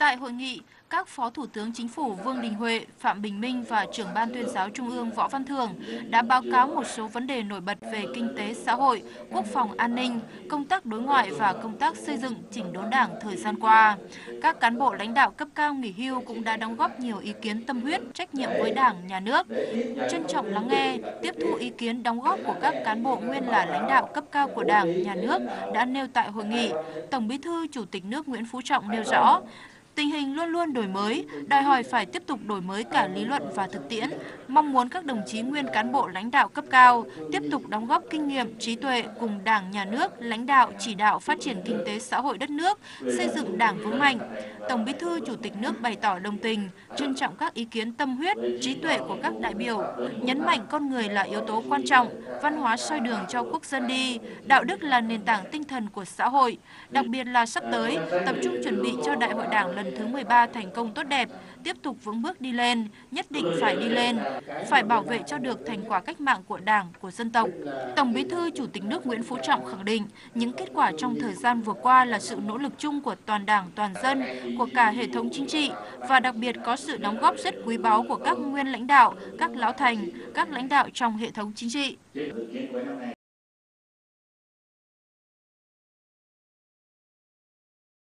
Tại hội nghị, các Phó Thủ tướng Chính phủ Vương Đình Huệ, Phạm Bình Minh và trưởng Ban tuyên giáo Trung ương Võ Văn Thưởng đã báo cáo một số vấn đề nổi bật về kinh tế xã hội, quốc phòng an ninh, công tác đối ngoại và công tác xây dựng chỉnh đốn đảng thời gian qua. Các cán bộ lãnh đạo cấp cao nghỉ hưu cũng đã đóng góp nhiều ý kiến tâm huyết, trách nhiệm với Đảng, Nhà nước. Trân trọng lắng nghe, tiếp thu ý kiến đóng góp của các cán bộ nguyên là lãnh đạo cấp cao của Đảng, Nhà nước đã nêu tại hội nghị, Tổng Bí thư Chủ tịch nước Nguyễn Phú Trọng nêu rõ, Tình hình luôn luôn đổi mới, đòi hỏi phải tiếp tục đổi mới cả lý luận và thực tiễn. Mong muốn các đồng chí nguyên cán bộ lãnh đạo cấp cao tiếp tục đóng góp kinh nghiệm, trí tuệ cùng Đảng, Nhà nước, lãnh đạo chỉ đạo phát triển kinh tế xã hội đất nước, xây dựng Đảng vững mạnh. Tổng Bí thư Chủ tịch nước bày tỏ đồng tình, trân trọng các ý kiến tâm huyết, trí tuệ của các đại biểu, nhấn mạnh con người là yếu tố quan trọng, văn hóa soi đường cho quốc dân đi, đạo đức là nền tảng tinh thần của xã hội. Đặc biệt là sắp tới, tập trung chuẩn bị cho Đại hội Đảng lần thứ 13 thành công tốt đẹp, tiếp tục vững bước đi lên, nhất định phải đi lên, phải bảo vệ cho được thành quả cách mạng của Đảng, của dân tộc. Tổng Bí thư Chủ tịch nước Nguyễn Phú Trọng khẳng định, những kết quả trong thời gian vừa qua là sự nỗ lực chung của toàn Đảng, toàn dân, của cả hệ thống chính trị và đặc biệt có sự đóng góp rất quý báu của các nguyên lãnh đạo, các lão thành, các lãnh đạo trong hệ thống chính trị.